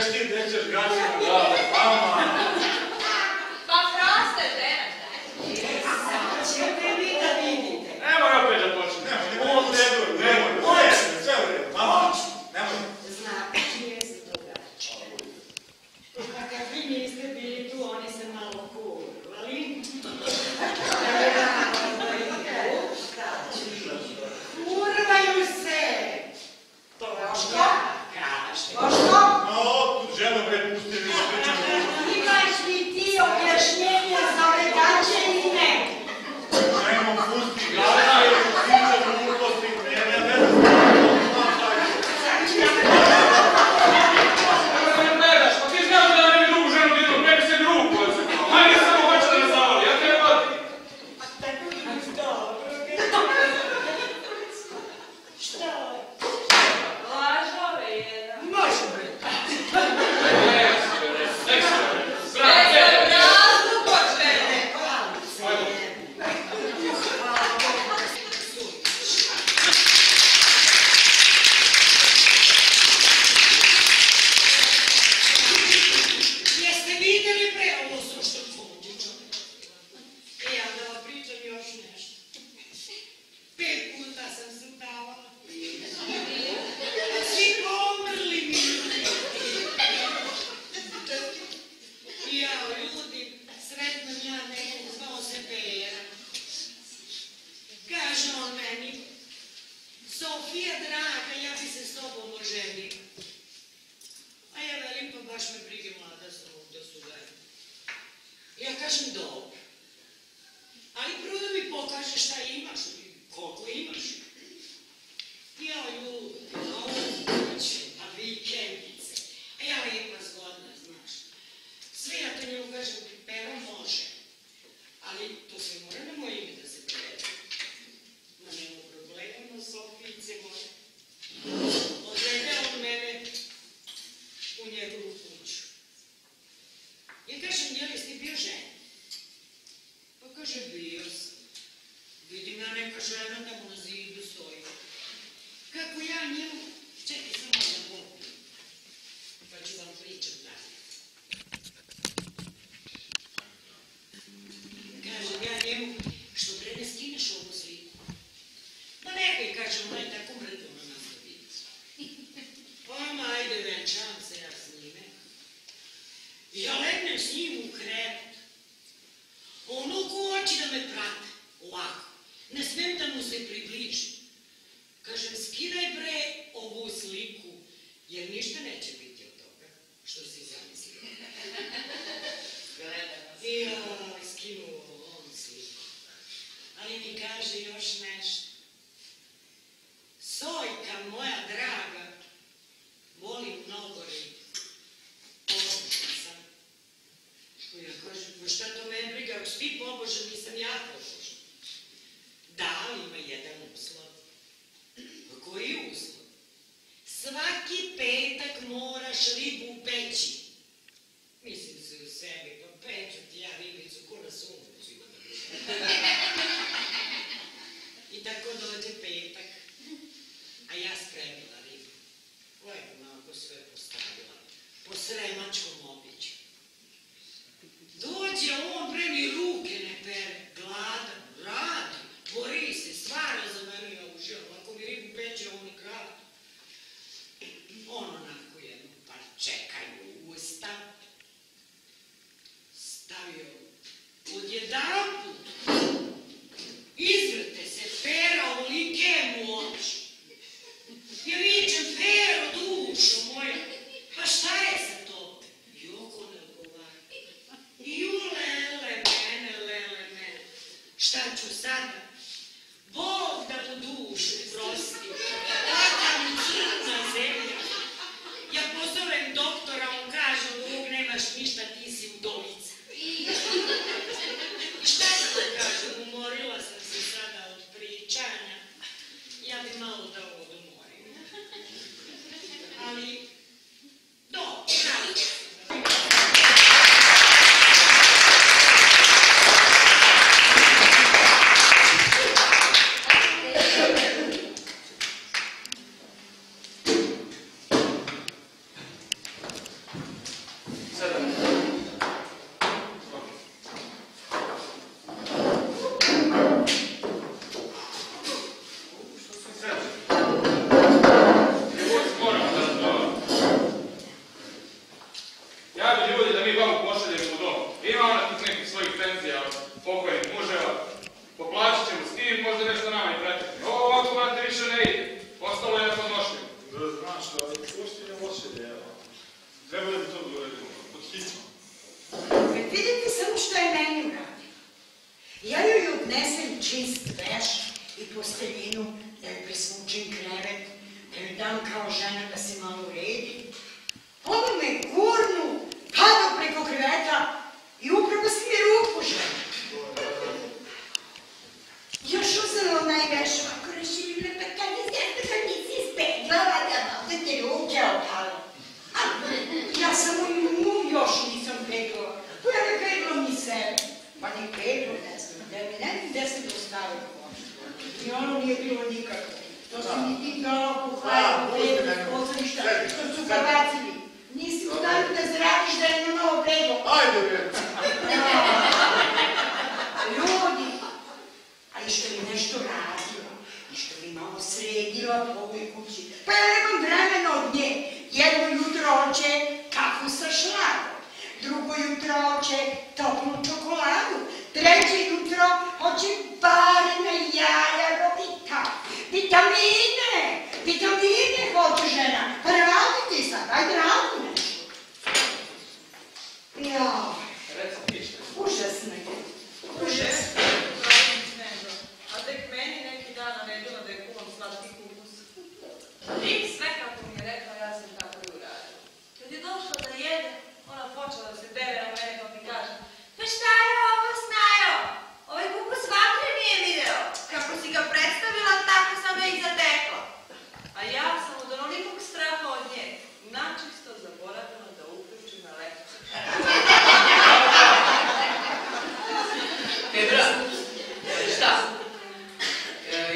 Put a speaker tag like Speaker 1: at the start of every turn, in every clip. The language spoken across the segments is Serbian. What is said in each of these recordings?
Speaker 1: Gracias. Gracias. Vamos.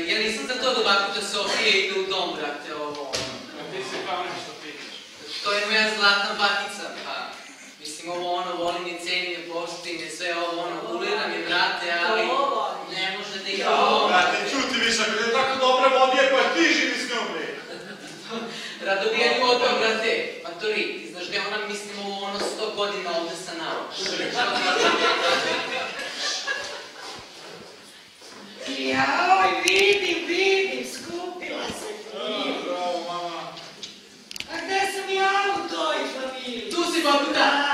Speaker 1: ja
Speaker 2: nisam za to da ubacite da
Speaker 3: Sofije i
Speaker 4: da
Speaker 5: u
Speaker 6: dom, brate, ovo.
Speaker 3: Ti se kao pa nešto pitaš.
Speaker 6: To je moja zlatna batica, pa. Mislim, ovo ono, volim je, cenim je, poštim je, sve ovo ono, uliram je, brate, ali ne može da ide ovo.
Speaker 4: Brate, čuti više, ako je tako dobra vodija, pa ti živi s njom, bre.
Speaker 6: Radovijan je odmah, brate, pa maturi, ti znaš da ona, mislim, ovo ono, sto godina ovde sa nama.
Speaker 2: Jao, vidi! copo tá.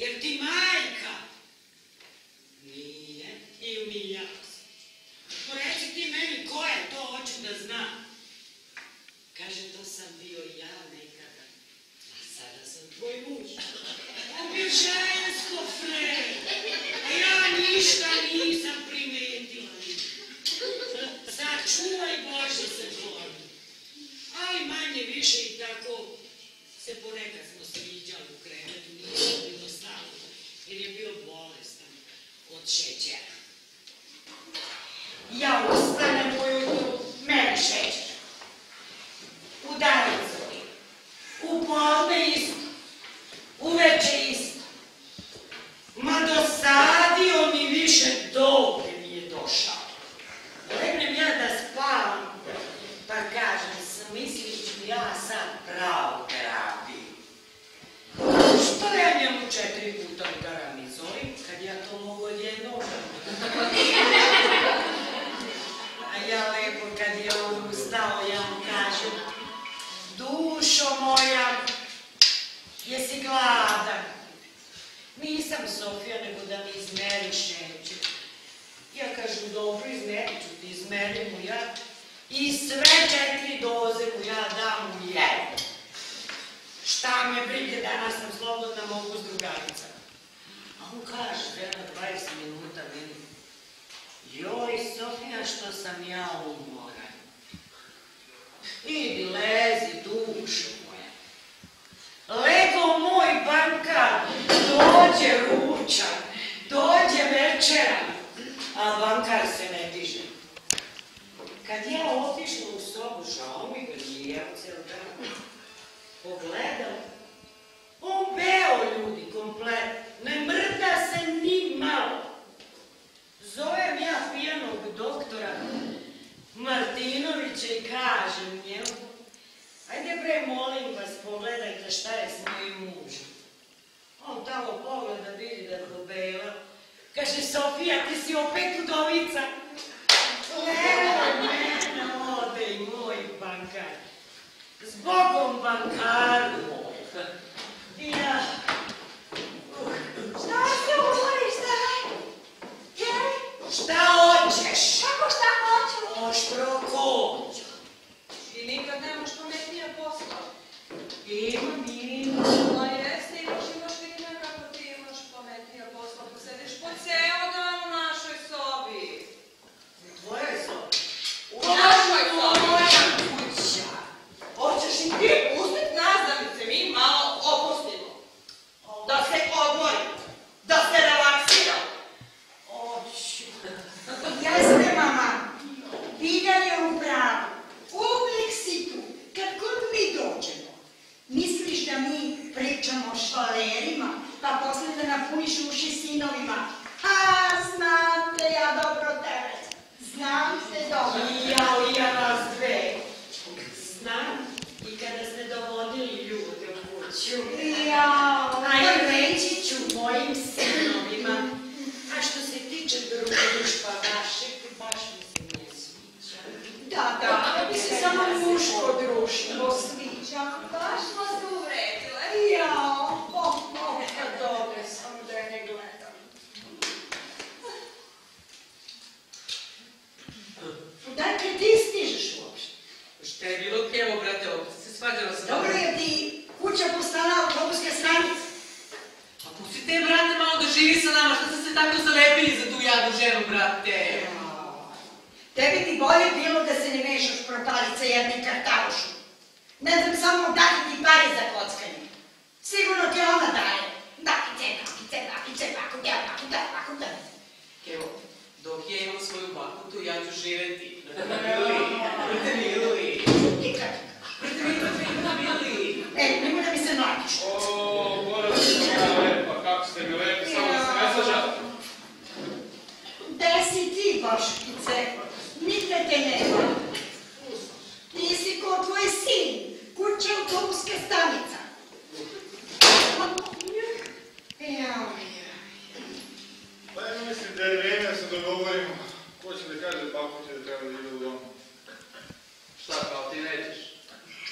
Speaker 2: Jel ti majka?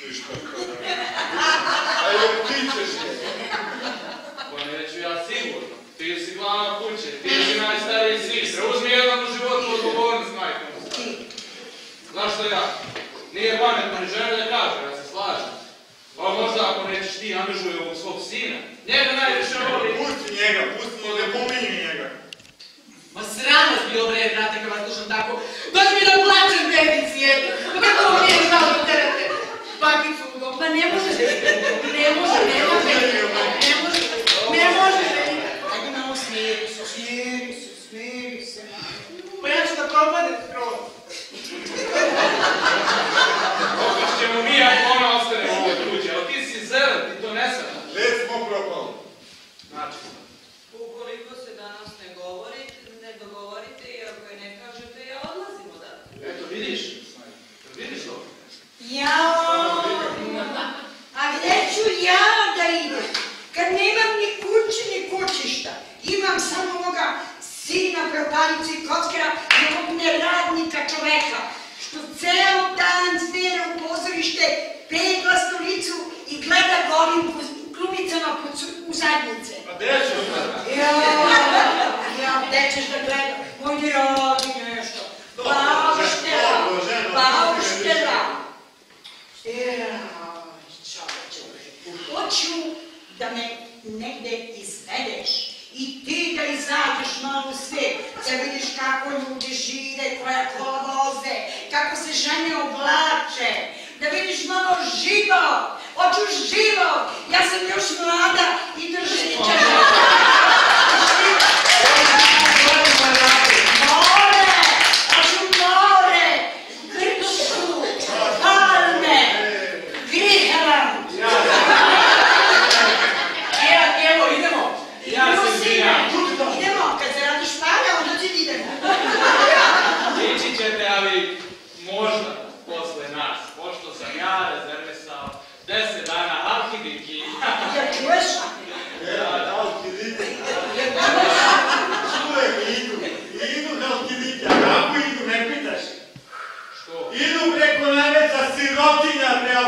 Speaker 2: Ništa
Speaker 5: kao da... A jel ti ćeš je?
Speaker 4: Pa neću ja sigurno. Ti si glavna kuće, ti si najstariji sin. Uzmi jednom u životu odgovornost, majkom. Zašto ja? Nije pametno, ne želim da kažem, ja se slažem. Pa možda ako nećeš ti angažuje ovog svog sina, njega najviše voli.
Speaker 5: Pusti njega, pusti
Speaker 1: mu da
Speaker 5: njega.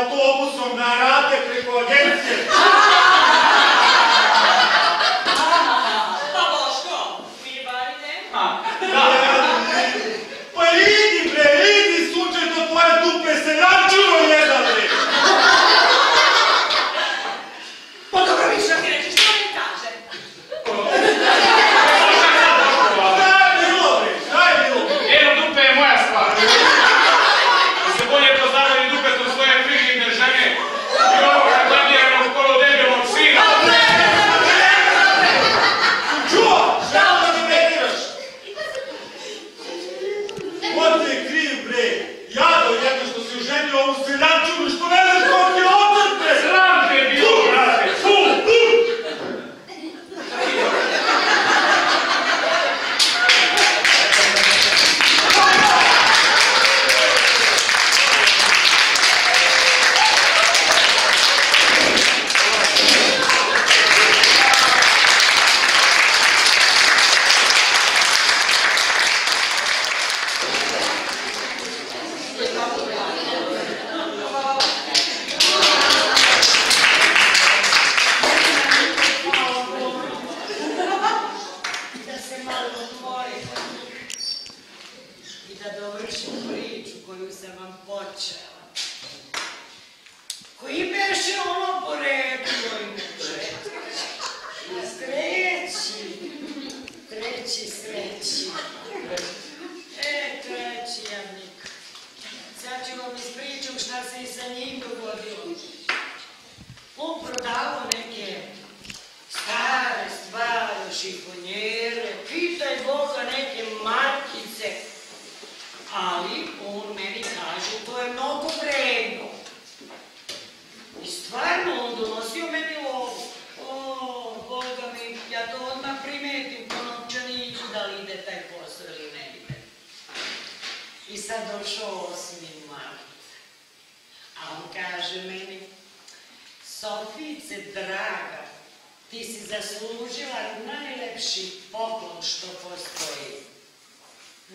Speaker 5: autobusom na rate preko agencije.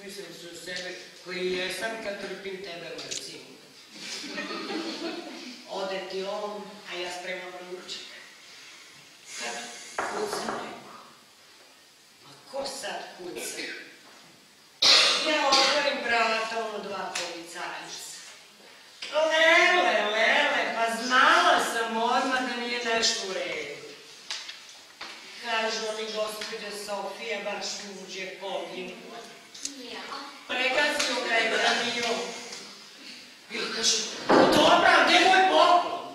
Speaker 2: Mislim se u sebe koji jesam kad trpim tebe mrcinu. Ode ti on, a ja spremam ručak. Sad kuca neko. Ma ko sad kuca? Ja otvorim vrata, ono dva policajca. Lele, lele, pa znala sam odmah da nije nešto u redu. Kažu oni, gospođa Sofija, baš muž je poginula. Pregazio ga je branio. I kažu, dobra, gdje je moj poklon?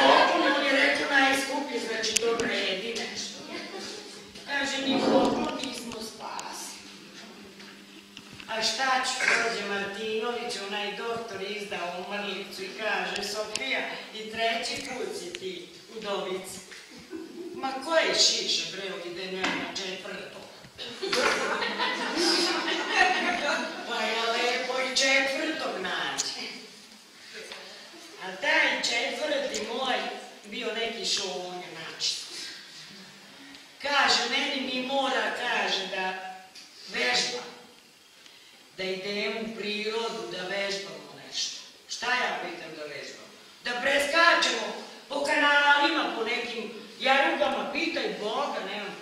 Speaker 2: Poklon, on je rekao najskuplji, znači to vredi nešto. Kaže, ni poklon nismo spasili. A šta ću, dođe Martinović, onaj doktor izda umrlicu i kaže, Sofija, i treći put si ti. Ma koje šiše, bre, ide nema četvrto. Pa je lepo i četvrtog naći. A taj četvrti moj bio neki šonje naći. Kaže, meni mi mora, kaže, da vežba. Da idemo u prirodu, da vežbamo nešto. Šta ja pitam da vežbamo? Da preskačemo po kanalima, po nekim jarugama, pitaj Boga, nemam.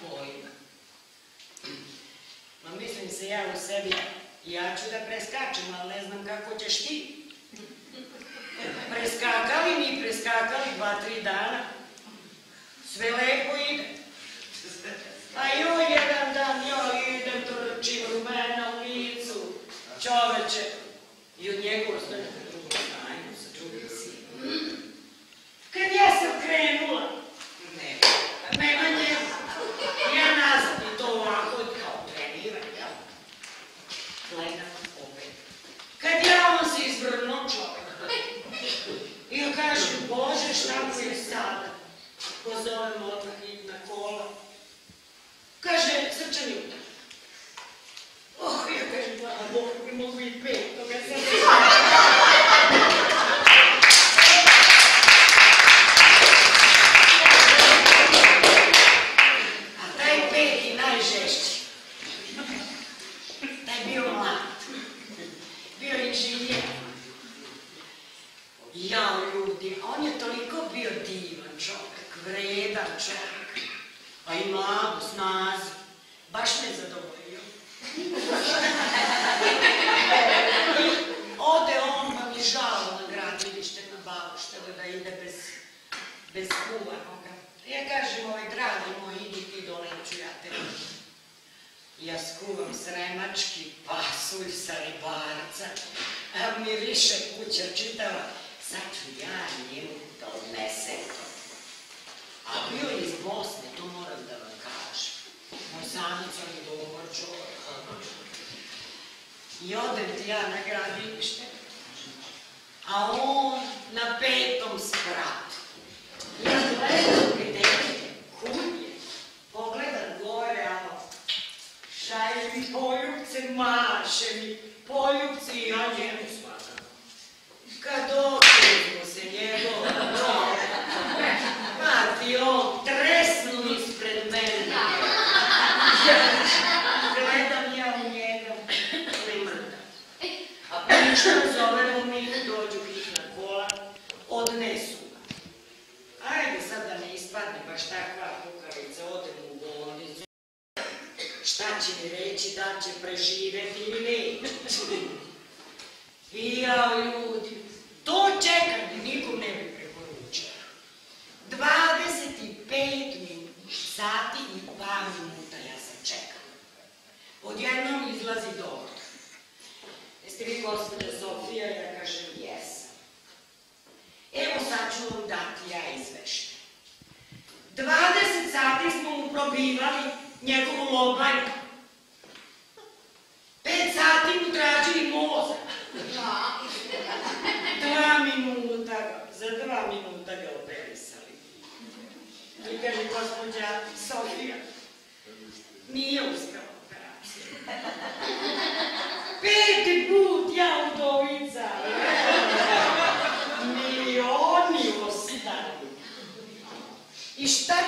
Speaker 2: Ma mislim se ja u sebi, ja ću da preskačem, ali ne znam kako ćeš ti. Preskakali mi, preskakali dva, tri dana. Sve lepo ide. A joj, jedan dan, joj, idem, trčim rumena u licu. Čoveče. I od njega ostane na drugom stanju, sa drugim sinom. Kad ja sam krenula, ne, nema njega. Ja nazad i to ovako kao treniram, jel? Gledam opet. Kad ja on se izvrnuo čovjek. I ja kažem, Bože, šta mu je sada? Pozovem odmah hitna kola. Kaže, srčani udar. Oh, ja kažem, hvala Bogu, bi mogu i pet, toga sam A taj peti najžešći, Ayırma, busna,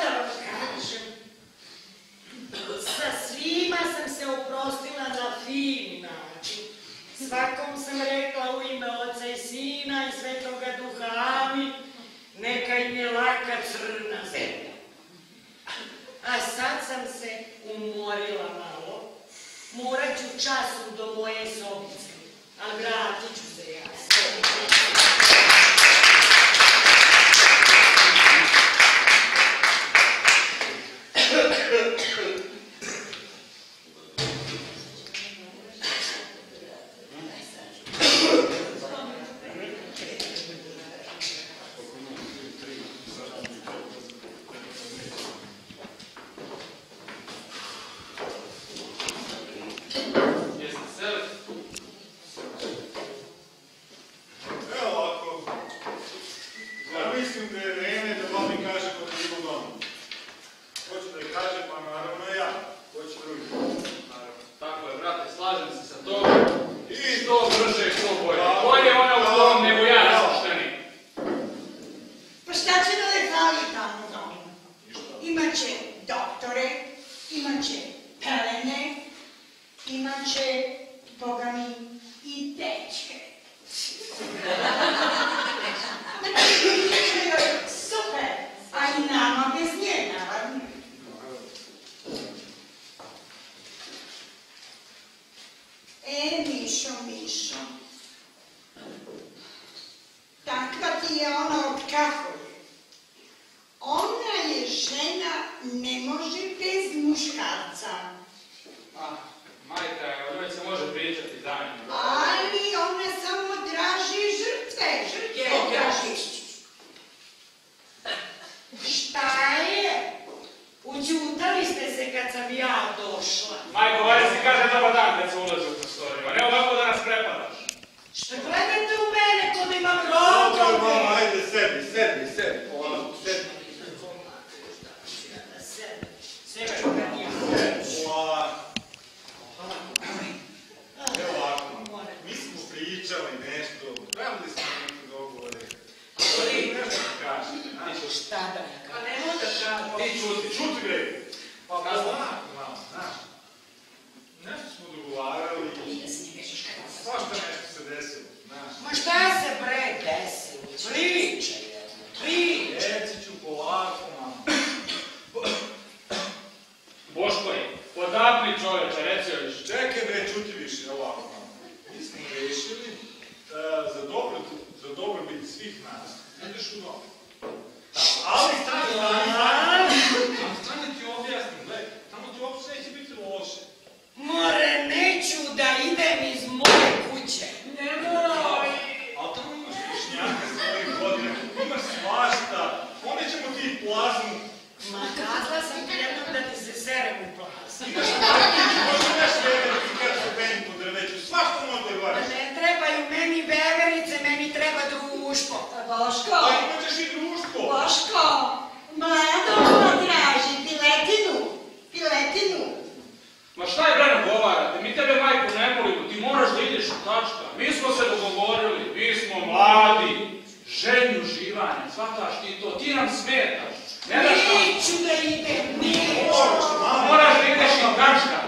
Speaker 2: da vam kažem? Sa svima sam se oprostila na fin način. Svakom sam rekla u ime Oca i Sina i Svetoga Duha, amin, neka im je laka crna zemlja. A sad sam se umorila malo. Morat ću času do moje sobice, a vratit ću se ja.
Speaker 1: Da Pa kažem?
Speaker 5: ne može kažem.
Speaker 1: Ti čuti, čuti bre. Pa polako, malo, znaš. Nešto smo dogovarali i svašta nešto se desilo, znaš.
Speaker 2: Ma šta se bre desilo? Pričaj, pričaj.
Speaker 1: Reci ću polako, mama.
Speaker 4: Boško je, podapni čoveče, reci joj više.
Speaker 1: Čekaj bre, čuti više, ovako, mama. Mi smo rešili da za dobro, za dobrobit svih nas ideš u dom. Ali stani, stani, stani. Stani ti objasnim, gledaj, tamo ti uopšte neće biti loše.
Speaker 2: More, neću da idem iz moje kuće.
Speaker 5: Nemoj.
Speaker 1: Ali tamo imaš višnjaka sa ovih godina, imaš svašta, one ćemo ti i plazmu.
Speaker 2: Ma kazla sam ti jednom da ti se serem u plas.
Speaker 1: Imaš parkić, možda imaš vevericu kad se peni po drveću, svašta može da
Speaker 2: Ma
Speaker 1: gledaš.
Speaker 2: ne trebaju meni veverice, meni treba društvo.
Speaker 5: Boško!
Speaker 1: Pa imaćeš i društvo!
Speaker 5: Boško!
Speaker 2: Mlada
Speaker 4: došla traži, piletinu!
Speaker 2: Piletinu! Ma
Speaker 4: šta je
Speaker 2: bre govarate? Mi
Speaker 4: tebe
Speaker 2: majku
Speaker 7: ne
Speaker 8: volimo,
Speaker 7: ti moraš da ideš u
Speaker 8: tačka. Mi
Speaker 7: smo se dogovorili, mi smo
Speaker 8: mladi. Želju
Speaker 7: živanja,
Speaker 8: shvataš
Speaker 7: ti to,
Speaker 2: ti
Speaker 5: nam smetaš. Ne daš nam... Neću da
Speaker 1: idem, neću! Moraš da
Speaker 5: ideš i tačka.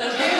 Speaker 1: Godina.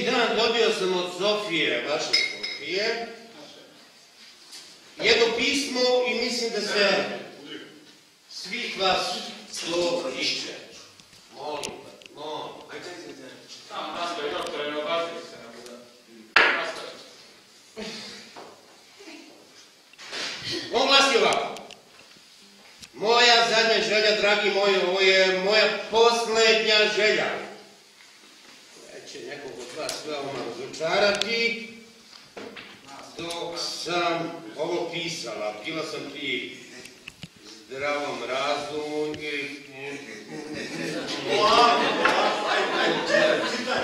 Speaker 1: neki dan dobio sam od Sofije, vaše Sofije, jedno pismo i mislim da se svih vas to tiče. Molim vas, molim. Ajde, ajde, ajde.
Speaker 3: Tamo nastavi, doktore, ne obaziri se. Nastavi.
Speaker 1: On glasi ovako. Moja zadnja želja, dragi moji, ovo je moja posljednja želja. Će nekog od vas veoma razočarati. Dok sam ovo pisala, bila sam pri zdravom razumu i...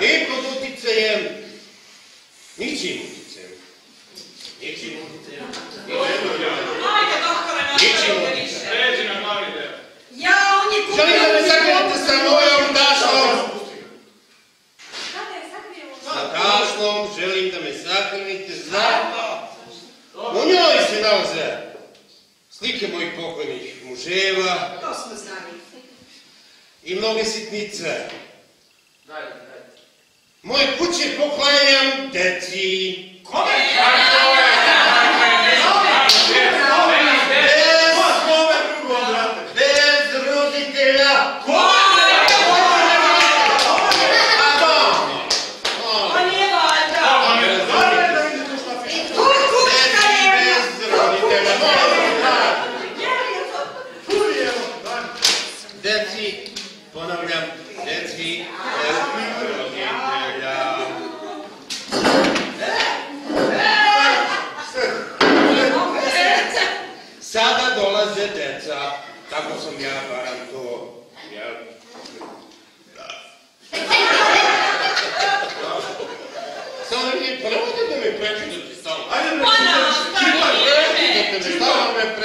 Speaker 1: I pod uticajem, ničim uticajem, ničim uticajem,
Speaker 9: Ajde, doktore,
Speaker 1: ničim uticajem.
Speaker 9: više.
Speaker 3: Pređi na glavni deo.
Speaker 5: Ja, on je kupio...
Speaker 1: Želim da me sakrijete sa mojom tašnom.
Speaker 9: Kada je sakrijemo?
Speaker 1: Sa tašnom želim da me sakrijete zajedno. U njoj se nalaze slike mojih pokojnih muževa
Speaker 5: To smo znali.
Speaker 1: i mnoge sitnice.
Speaker 6: Dajte, dajte.
Speaker 1: Moje kuće poklanjam deci.
Speaker 4: Kome?
Speaker 3: Kako je? Kako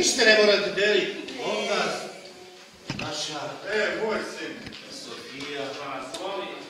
Speaker 10: ništa
Speaker 5: ne
Speaker 3: morate deliti. Onda naša...
Speaker 1: E, moj sin.
Speaker 3: Sofija.
Speaker 5: Pa,
Speaker 2: Slavija.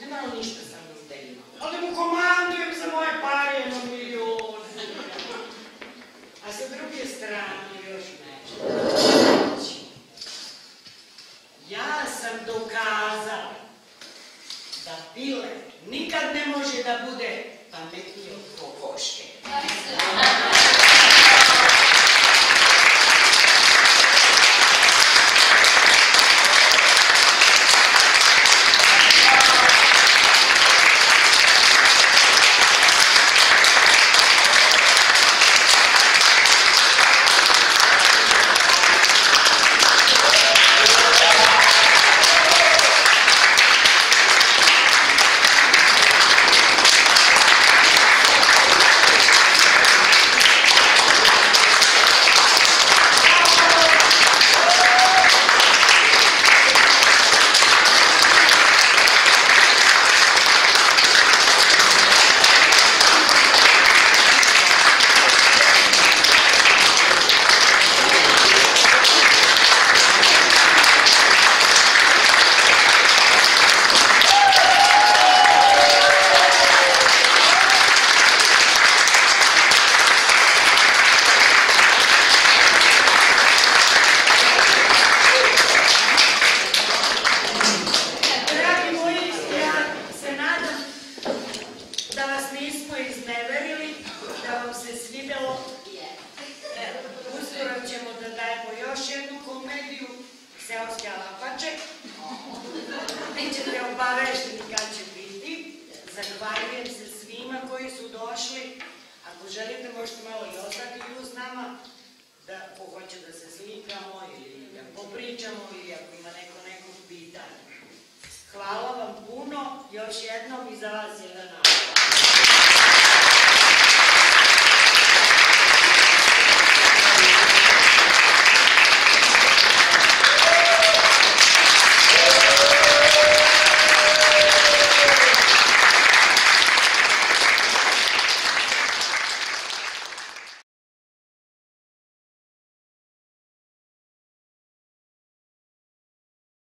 Speaker 2: Nemalo ništa
Speaker 11: sa mnom da imao. Ali mu komandujem za moje pare, jedno milijone. A sa druge strane još nešto. Ja sam dokazala da pile nikad ne može da bude pametnije od kokoške.
Speaker 2: Hvala.